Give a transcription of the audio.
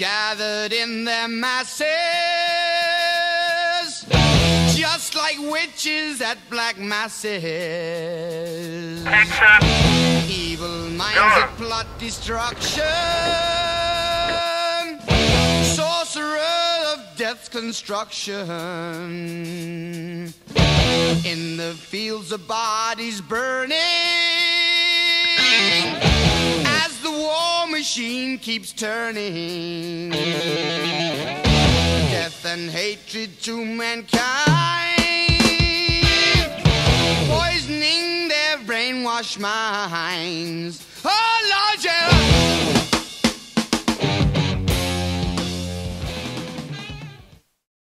gathered in their masses, just like witches at black masses. Evil minds that plot destruction, sorcerer of death's construction. In the fields of bodies burning machine keeps turning. Death and hatred to mankind, poisoning their brainwashed minds.